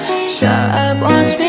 Shut up, watch me